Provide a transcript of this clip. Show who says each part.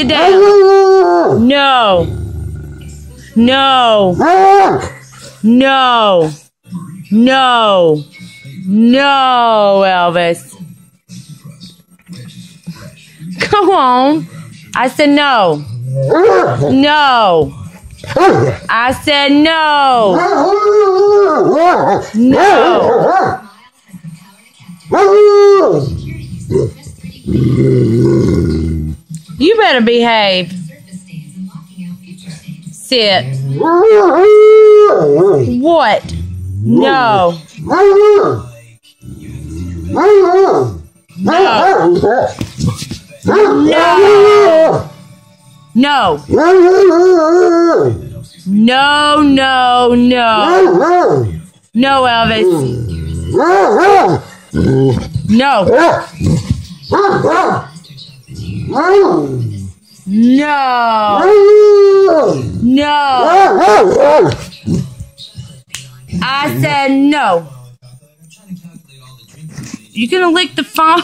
Speaker 1: Down. No. No. No. No. No, Elvis. Come on. I said no. No. I said no. No. You better behave. Sit. What? No. No. No. No. No, no, no. No, Elvis. No. No. No. I said no. You gonna lick the phone?